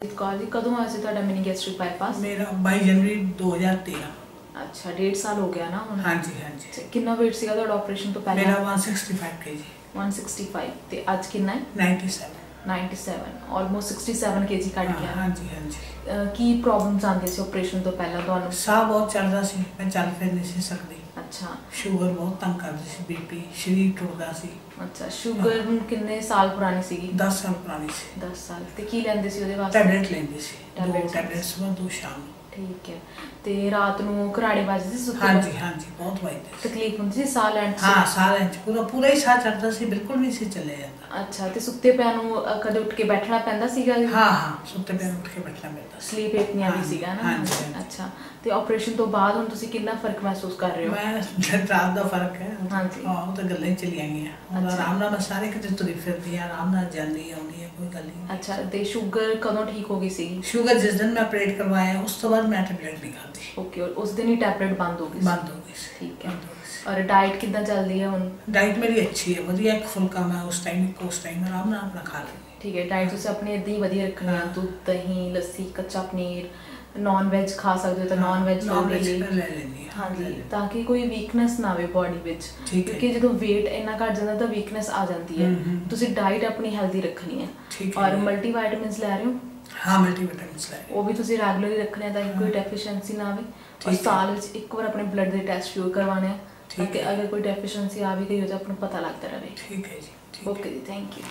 ਕੌਰ ਜੀ। ਕਦੋਂ ਹੋਇਆ ਸੀ ਤੁਹਾਡਾ ਮਿਨੀ ਗੈਸਟ੍ਰਿਕ ਬਾਈਪਾਸ ਮੇਰਾ 22 ਜਨਵਰੀ 2013 ਅੱਛਾ ਡੇਢ ਸਾਲ ਹੋ ਗਿਆ ਨਾ ਹੁਣ। ਹਾਂਜੀ ਹਾਂਜੀ। ਕਿੰਨਾ weight ਸੀਗਾ ਤੁਹਾਡਾ ਆਪਰੇਸ਼ਨ ਤੋਂ ਮੇਰਾ ਪਹਿਲਾਂ 165 kg 165 ਤੇ ਅੱਜ ਕਿੰਨਾ ਹੈ? 97 97 ਆਲਮੋਸਟ 67 kg ਘਟ ਗਿਆ ਹਾਂਜੀ ਹਾਂਜੀ। ਕੀ ਪ੍ਰੋਬਲਮਸ ਆਉਂਦੀਆਂ ਸੀ ਆਪਰੇਸ਼ਨ ਤੋਂ ਪਹਿਲਾਂ ਤੁਹਾਨੂੰ? ਸਾਹ ਬਹੁਤ ਚੜਦਾ ਸੀ ਮੈਂ ਚੱਲ ਫਿਰ ਨਹੀਂ ਸੀ ਸਕਦੀ ਅੱਛਾ। ਸ਼ੂਗਰ ਬਹੁਤ ਤੰਗ ਕਰਦੀ ਸੀ ਬੀਪੀ ਸ਼ਰੀਰ ਟੁੱਟਦਾ ਸੀ। ਅੱਛਾ ਸ਼ੂਗਰ ਕਿੰਨੇ ਸਾਲ ਪੁਰਾਣੀ ਸੀਗੀ? 10 ਸਾਲ ਪੁਰਾਣੀ ਸੀ। 10 ਸਾਲ। ਤੇ ਕੀ ਲੈਂਦੇ ਸੀ ਉਹਦੇ ਵਾਸਤੇ? ਟੈਬਲੇਟ ਲੈਂਦੀ ਸੀ। ਦੋ Tablets ਟੈਬਲੇਟ ਸਵੇਰ ਦੋ ਸ਼ਾਮ ਨੂੰ। ਠੀਕ ਹੈ। ਤੇ ਰਾਤ ਨੂੰ ਘਰਾੜੇ ਵੱਜਦੇ ਸੀ ਸੁੱਤੇ ਹਾਂਜੀ? ਹਾਂਜੀ ਬਹੁਤ ਵਾਈਦੇ ਸੀ। ਤਕਲੀਫ ਹੁੰਦੀ ਸੀ ਸਾਹ ਲੈਣ 'ਚ? ਹਾਂ ਸਾਹ ਲੈਣ ਚ ਪੂਰਾ ਪੂਰਾ ਹੀ ਸਾਹ ਚੜਦਾ ਸੀ ਬਿਲਕੁਲ ਨਹੀਂ ਸੀ ਚੱਲਿਆ ਜਾਂਦਾ। ਅੱਛਾ ਤੇ ਸੁੱਤੇ ਪਿਆ ਨੂੰ ਕਦੇ ਉੱਠ ਕੇ ਬੈਠਣਾ ਪੈਂਦਾ ਸੀਗਾ ਹਾਂ ਹਾਂ ਸੁੱਤੇ ਪਏ ਉੱਠ ਕੇ ਬੈਠਣਾ ਪੈਂਦਾ ਸਲੀਪ ਏਪਨੀਆ ਵੀ ਸੀਗਾ ਨਾ। ਅੱਛਾ ਤੇ ਆਪਰੇਸ਼ਨ ਤੋਂ ਬਾਅਦ ਹੁਣ ਤੁਸੀਂ ਕਿੰਨਾ ਫ਼ਰਕ ਮਹਿਸੂਸ ਕਰ ਰਹੇ ਹੋ? ਮੈਂ ਰਾਤ ਦਾ ਫ਼ਰਕ ਹੈ ਹਾਂਜੀ। ਹਾਂ ਉਹ ਤਾਂ ਗੱਲਾਂ ਹੀ ਚਲੀਆਂ ਗਈਆਂ। ਹੁਣ। ਆਰਾਮ ਨਾਲ ਮੈਂ ਸਾਰੇ ਕਿਤੇ ਤੁਰੀ ਫਿਰਦੀ ਆ ਆਰਾਮ ਨਾਲ ਜਾਂਦੀ ਆਉਂਦੀ ਆ ਕੋਈ ਗੱਲ ਨਹੀਂ ਅੱਛਾ ਤੇ ਸ਼ੂਗਰ ਕਦੋਂ ਠੀਕ ਹੋ ਗਈ ਸੀਗੀ ਸ਼ੂਗਰ ਜਿਸ ਦਿਨ ਮੈਂ ਆਪਰੇਟ ਕਰਵਾਇਆ ਉਸ ਤੋਂ ਬਾਅਦ ਮੈਂ ਟੈਬਲੇਟ ਨਹੀਂ ਖਾਦੀ ਓਕੇ ਉਸ ਦਿਨ ਹੀ ਟੈਬਲੇਟ ਬੰਦ ਹੋ ਗਈ ਸੀ ਬੰਦ ਹੋ ਗਈ ਸੀ ਠੀਕ ਹੈ ਬੰਦ ਹੋ ਗਈ ਸੀ। ਔਰ ਡਾਈਟ ਕਿੱਦਾਂ ਚੱਲਦੀ ਹੈ ਹੁਣ ਡਾਈਟ ਮੇਰੀ ਅੱਛੀ ਹੈ ਵਧੀਆ ਇੱਕ ਫੁਲਕਾ ਮੈਂ ਉਸ ਟਾਈਮ ਇੱਕ ਉਸ ਟਾਈਮ ਆਰਾਮ ਨਾਲ ਆਪਣਾ ਖਾ ਲੈਂਦੀ ਠੀਕ ਹੈ ਡਾਈਟ ਤੁਸੀਂ ਆਪਣੀ ਇਦਾਂ ਹੀ ਵਧੀਆ ਰੱਖਣੀ ਹੈ ਹਾਂ। ਦੁੱਧ ਦਹੀਂ ਲੱਸੀ ਕੱਚਾ ਪਨੀਰ ਨਾਨ ਵੈਜ ਖਾ ਸਕਦੇ ਹੋ ਤਾਂ ਨਾਨ ਵੈਜ ਲੈ ਲੈਂਦੀ ਹਾਂ ਲੈ ਹਾਂਜੀ ਤਾਂ ਕਿ ਕੋਈ ਵੀਕਨੈਸ ਨਾ ਆਵੇ ਬਾਡੀ ਵਿੱਚ। ਕਿਉਂਕਿ ਜਦੋਂ weight ਇੰਨਾ ਘਟ ਜਾਂਦਾ ਤਾਂ ਵੀਕਨੈਸ ਆ ਜਾਂਦੀ ਹੈ। ਤੁਸੀਂ ਡਾਈਟ ਆਪਣੀ ਹੈਲਦੀ ਰੱਖਣੀ ਹੈ। ਔਰ। ਮਲਟੀਵਿਟਾਮਿਨਸ ਲੈ ਰਹੇ ਹੋ? ਹਾਂ ਮਲਟੀਵਿਟਾਮਿਨਸ ਲੈ ਉਹ ਵੀ ਤੁਸੀਂ ਰੈਗੂਲਰਲੀ ਰੱਖਣੇ ਆ ਤਾਂ ਕੋਈ ਡੈਫੀਸ਼ੀਐਂਸੀ ਨਾ ਆਵੇ। ਔਰ। ਸਾਲ ਵਿੱਚ ਇੱਕ ਵਾਰ ਆਪਣੇ ਬਲੱਡ ਦੇ ਟੈਸਟ ਜ਼ਰੂਰ ਕਰਵਾਉਣੇ ਆ। ਠੀਕ ਹੈ। ਅਗਰ ਕੋਈ ਡੈਫੀਸ਼ੀਐਂਸੀ ਆ ਵੀ ਗਈ ਹੋ ਤਾਂ ਆਪਾਂ ਨੂੰ ਪਤਾ ਲੱਗਦਾ ਰਹੇ। ਠੀਕ ਹੈ ਜੀ ਓਕੇ ਜੀ ਥੈਂਕ ਯੂ